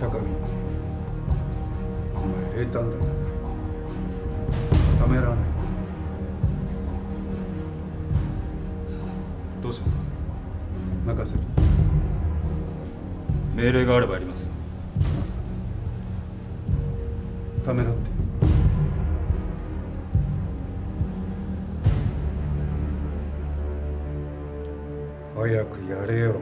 高見。お前冷淡だな。ためらわない。どうしますか？任せる。命令があればやりますよ。ためらって。早くやれよ。